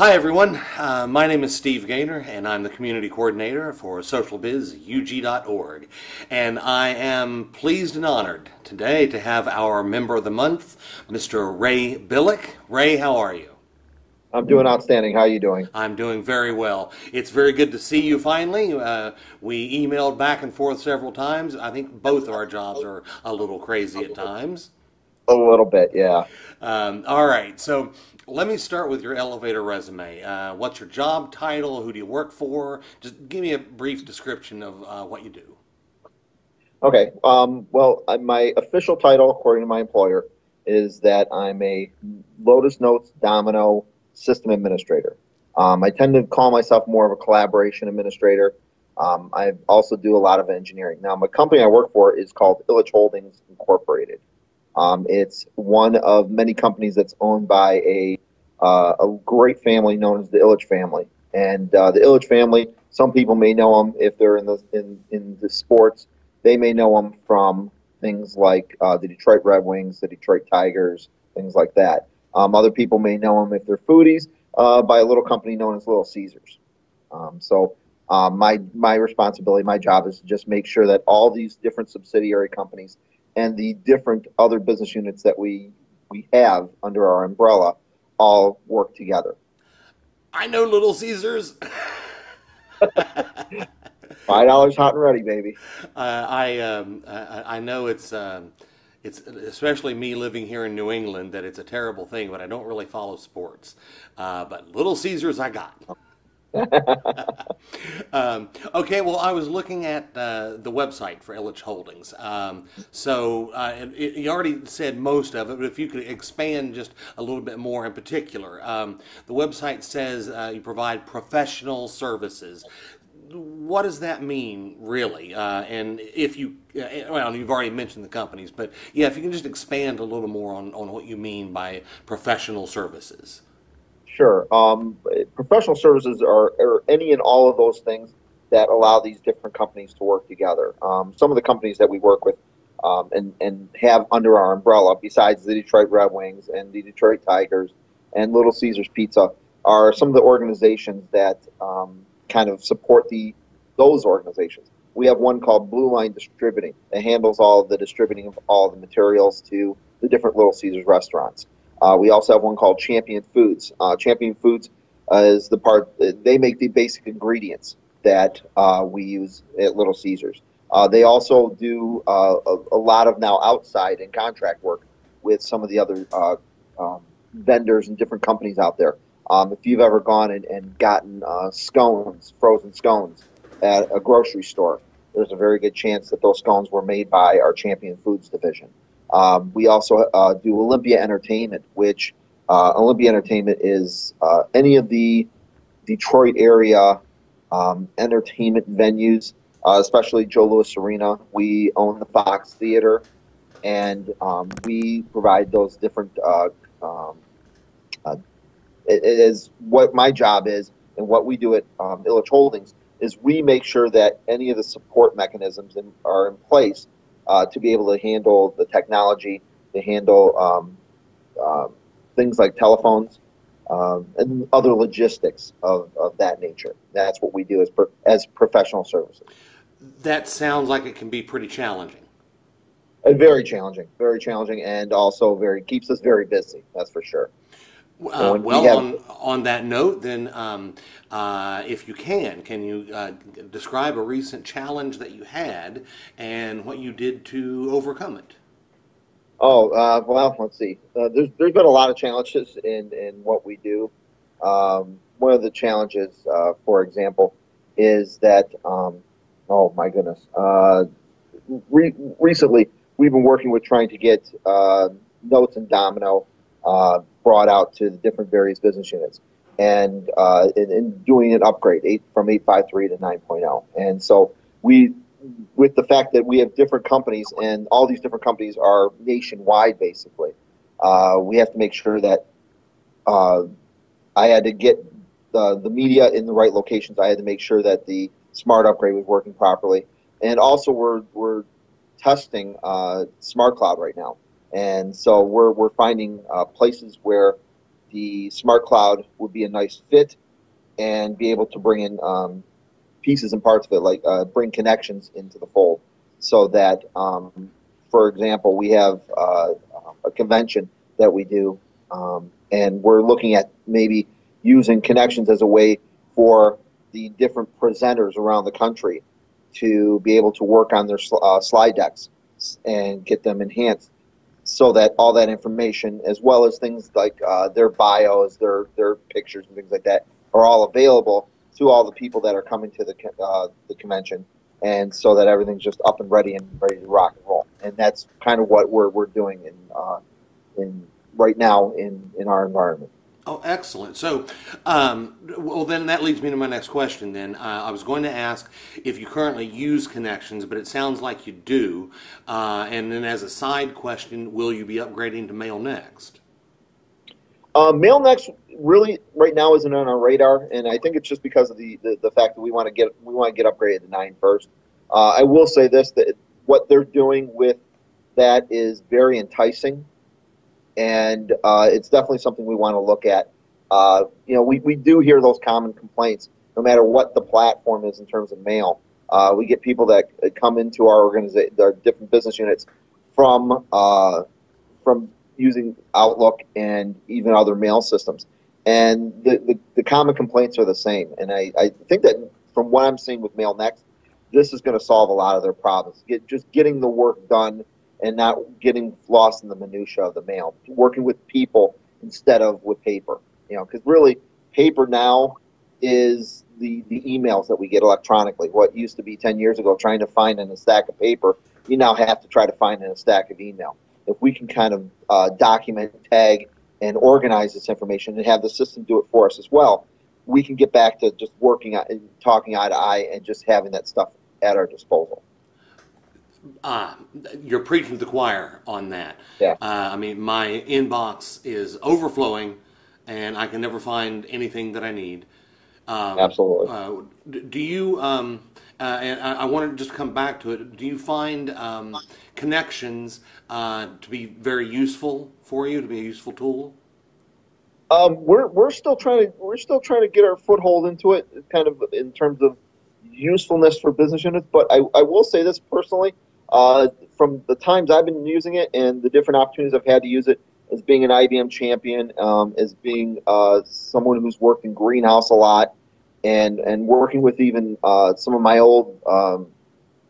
Hi, everyone. Uh, my name is Steve Gaynor, and I'm the community coordinator for socialbizug.org. And I am pleased and honored today to have our member of the month, Mr. Ray Bilyk. Ray, how are you? I'm doing outstanding. How are you doing? I'm doing very well. It's very good to see you finally. Uh, we emailed back and forth several times. I think both of our jobs are a little crazy at times. A little bit, yeah. Um, all right, so let me start with your elevator resume. Uh, what's your job title? Who do you work for? Just give me a brief description of uh, what you do. Okay. Um, well, my official title, according to my employer, is that I'm a Lotus Notes Domino system administrator. Um, I tend to call myself more of a collaboration administrator. Um, I also do a lot of engineering. Now, my company I work for is called Ilitch Holdings Incorporated. Um, it's one of many companies that's owned by a, uh, a great family known as the Ilitch family. And uh, the Ilitch family, some people may know them if they're in the in, in the sports. They may know them from things like uh, the Detroit Red Wings, the Detroit Tigers, things like that. Um, other people may know them if they're foodies uh, by a little company known as Little Caesars. Um, so um, my my responsibility, my job is to just make sure that all these different subsidiary companies and the different other business units that we we have under our umbrella all work together. I know Little Caesars. Five dollars hot and ready, baby. Uh, I, um, I, I know it's um, it's especially me living here in New England that it's a terrible thing, but I don't really follow sports. Uh, but Little Caesars, I got. um, okay, well, I was looking at uh, the website for Ilitch Holdings. Um, so uh, you already said most of it, but if you could expand just a little bit more in particular. Um, the website says uh, you provide professional services. What does that mean, really? Uh, and if you, uh, well, you've already mentioned the companies, but yeah, if you can just expand a little more on, on what you mean by professional services. Sure. Um, professional services are, are, any and all of those things that allow these different companies to work together. Um, some of the companies that we work with um, and, and have under our umbrella, besides the Detroit Red Wings and the Detroit Tigers and Little Caesars Pizza, are some of the organizations that um, kind of support the those organizations. We have one called Blue Line Distributing that handles all the distributing of all the materials to the different Little Caesars restaurants. Uh, we also have one called Champion Foods. Uh, Champion Foods uh, is the part they make the basic ingredients that uh, we use at Little Caesars. Uh, they also do uh, a, a, lot of now outside and contract work with some of the other um, vendors and different companies out there. Um, if you've ever gone and, and gotten scones, frozen scones, at a grocery store, there's a very good chance that those scones were made by our Champion Foods division. Um, we also uh, do Olympia Entertainment, which uh, Olympia Entertainment is uh, any of the Detroit area um, entertainment venues, uh, especially Joe Louis Arena. We own the Fox Theater, and um, we provide those different. Uh, um, uh, it is what my job is, and what we do at um, Ilitch Holdings is we make sure that any of the support mechanisms in, are in place uh, to be able to handle the technology, to handle um, uh, things like telephones um, and other logistics of, of that nature. That's what we do as, pro- as professional services. That sounds like it can be pretty challenging. Uh, very challenging, very challenging, and also very keeps us very busy. That's for sure. Uh, well, we have, on, on that note, then, um, uh, if you can, can you uh, describe a recent challenge that you had and what you did to overcome it? Oh, uh, well, let's see. Uh, there's, there's been a lot of challenges in, in what we do. Um, one of the challenges, uh, for example, is that, um, oh my goodness, re- recently we've been working with trying to get Notes and Domino uh, brought out to the different various business units and uh, in, in, doing an upgrade eight, from 853 to 9.0. And so we, with the fact that we have different companies and all these different companies are nationwide, basically, uh, we have to make sure that uh, I had to get the, the media in the right locations. I had to make sure that the smart upgrade was working properly. And also, we're, we're testing uh, Smart Cloud right now. And so we're, we're finding uh, places where the smart cloud would be a nice fit and be able to bring in um, pieces and parts of it, like uh, bring connections into the fold, so that, um, for example, we have uh, a convention that we do, um, and we're looking at maybe using connections as a way for the different presenters around the country to be able to work on their sl- uh, slide decks and get them enhanced so that all that information, as well as things like uh, their bios, their their pictures and things like that, are all available to all the people that are coming to the uh, the convention, and so that everything's just up and ready and ready to rock and roll. And that's kind of what we're we're doing in uh, in right now in in our environment. Oh, excellent. So, um, well, then that leads me to my next question. Then uh, I was going to ask if you currently use connections, but it sounds like you do. Uh, and then, as a side question, will you be upgrading to Mail Next? Uh, Mail Next really right now isn't on our radar, and I think it's just because of the, the, the fact that we want to get we want to get upgraded to nine first. Uh, I will say this that what they're doing with that is very enticing and uh, it's definitely something we want to look at. Uh, you know, we, we do hear those common complaints, no matter what the platform is in terms of mail. Uh, we get people that come into our organization, our different business units, from uh, from using Outlook and even other mail systems, and the, the, the common complaints are the same. And I, I think that from what I'm seeing with Mail Next, this is going to solve a lot of their problems. Get, just getting the work done and not getting lost in the minutia of the mail. Working with people instead of with paper. You know, because really, paper now is the the emails that we get electronically. What used to be ten years ago, trying to find in a stack of paper, you now have to try to find in a stack of email. If we can kind of uh, document, tag, and organize this information, and have the system do it for us as well, we can get back to just working and talking eye to eye and just having that stuff at our disposal uh, you're preaching to the choir on that. Yeah. Uh, I mean, my inbox is overflowing, and I can never find anything that I need. Um, Absolutely. Uh, do you? Um, uh, and I, I want to just come back to it. Do you find um, connections uh, to be very useful for you? To be a useful tool? Um, we're we're still trying to we're still trying to get our foothold into it, kind of in terms of usefulness for business units. But I, I will say this personally uh, from the times I've been using it and the different opportunities I've had to use it, as being an IBM champion, um, as being uh, someone who's worked in greenhouse a lot, and and working with even uh, some of my old um,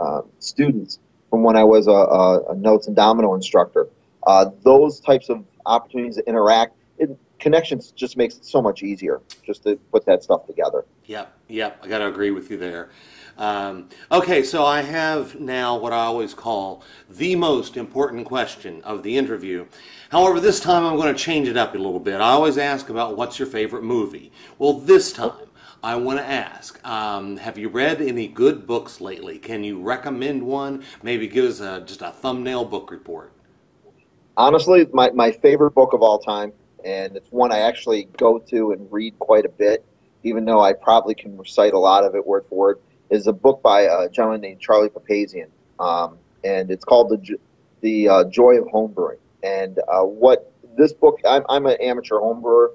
uh, students from when I was a, a, notes and domino instructor. Uh, those types of opportunities to interact, it, connections just makes it so much easier just to put that stuff together. Yep, yep, I got to agree with you there. Um, okay, so I have now what I always call the most important question of the interview. However, this time I'm going to change it up a little bit. I always ask about what's your favorite movie. Well, this time I want to ask um, Have you read any good books lately? Can you recommend one? Maybe give us a, just a thumbnail book report. Honestly, my, my favorite book of all time, and it's one I actually go to and read quite a bit, even though I probably can recite a lot of it word for word is a book by a gentleman named Charlie Papazian, um, and it's called the the uh, Joy of Homebrewing. And uh, what this book, I'm, I'm an amateur homebrewer,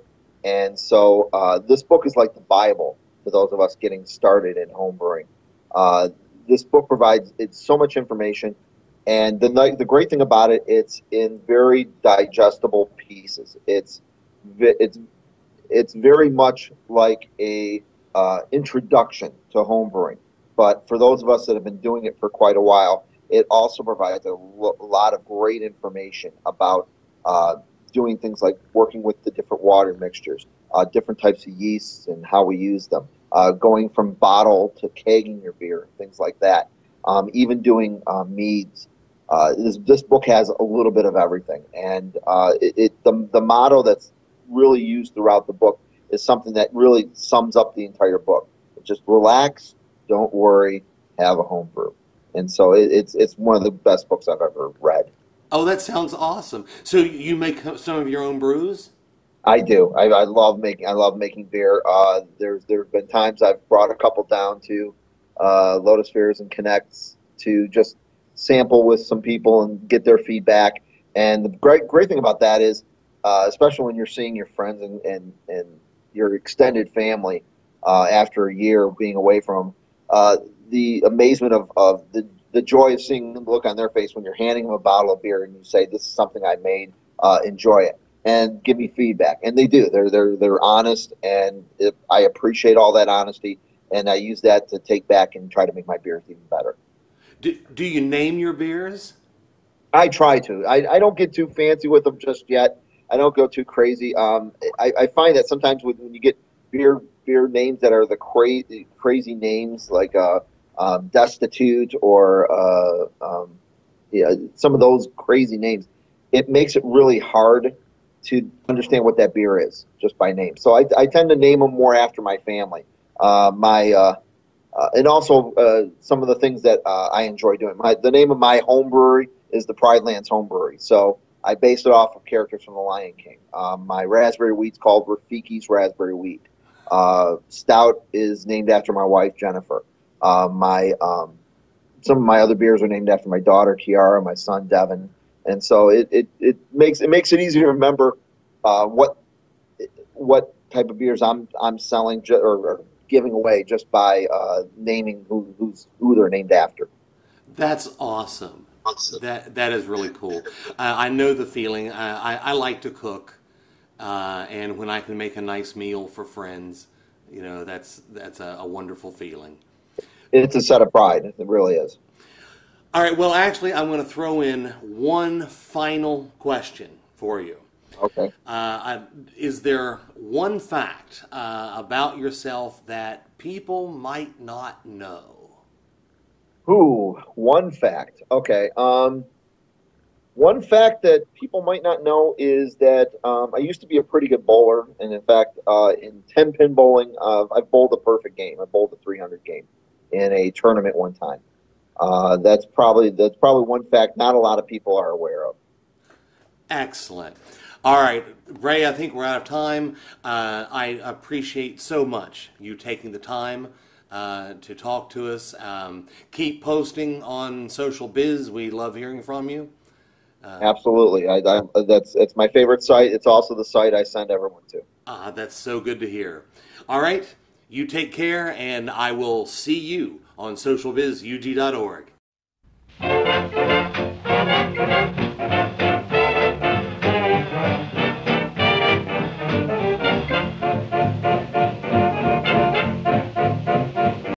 and so uh, this book is like the Bible for those of us getting started in homebrewing. Uh, this book provides it's so much information, and the the great thing about it, it's in very digestible pieces. It's it's it's very much like a uh, introduction to homebrewing. But for those of us that have been doing it for quite a while, it also provides a lo- lot of great information about uh, doing things like working with the different water mixtures, uh, different types of yeasts and how we use them, uh, going from bottle to kegging your beer, things like that. Um, even doing uh, meads. Uh, this, this book has a little bit of everything, and uh, it, it the, the motto that's really used throughout the book is something that really sums up the entire book. Just relax, don't worry, have a home brew. And so it, it's it's one of the best books I've ever read. Oh, that sounds awesome! So you make some of your own brews? I do. I, I love making. I love making beer. Uh, there's there have been times I've brought a couple down to uh, Lotuspheres and Connects to just sample with some people and get their feedback. And the great great thing about that is uh, especially when you're seeing your friends and, and, and your extended family uh, after a year of being away from uh, the amazement of, of the, the joy of seeing the look on their face when you're handing them a bottle of beer and you say, "This is something I made. Uh, enjoy it." And give me feedback, and they do. They're they're they're honest, and it, I appreciate all that honesty, and I use that to take back and try to make my beers even better. Do, do you name your beers? I try to. I, I don't get too fancy with them just yet. I don't go too crazy. Um, I, I find that sometimes when you get beer beer names that are the crazy crazy names like uh, um, destitute or uh, um, yeah, some of those crazy names, it makes it really hard to understand what that beer is just by name. So I, I tend to name them more after my family. Uh, my uh, uh, and also some of the things that I enjoy doing. My the name of my home brewery is the Pride Lands Home Brewery. So I based it off of characters from The Lion King. Um, my raspberry wheat's called Rafiki's Raspberry Wheat. Uh, Stout is named after my wife Jennifer. Uh, my um, some of my other beers are named after my daughter Kiara, my son Devin, and so it, it, it makes it makes it easy to remember uh, what what type of beers I'm I'm selling or, or giving away just by uh, naming who who's who they're named after. That's awesome. That that is really cool. Uh, I know the feeling. I, I, I like to cook, uh, and when I can make a nice meal for friends, you know that's that's a, a wonderful feeling. It's a set of pride. It really is. All right. Well, actually, I'm going to throw in one final question for you. Okay. Uh, is there one fact uh, about yourself that people might not know? Ooh, one fact. Okay. Um, one fact that people might not know is that um, I used to be a pretty good bowler, and in fact, uh, in ten pin bowling, uh, I bowled a perfect game. I bowled a 300 game in a tournament one time. Uh, that's probably that's probably one fact not a lot of people are aware of. Excellent. All right, Ray, I think we're out of time. Uh, I appreciate so much you taking the time uh, to talk to us. Um, keep posting on social biz. We love hearing from you. Absolutely, I, I, that's it's my favorite site. It's also the site I send everyone to. Ah, that's so good to hear. All right, you take care, and I will see you on socialbizug.org.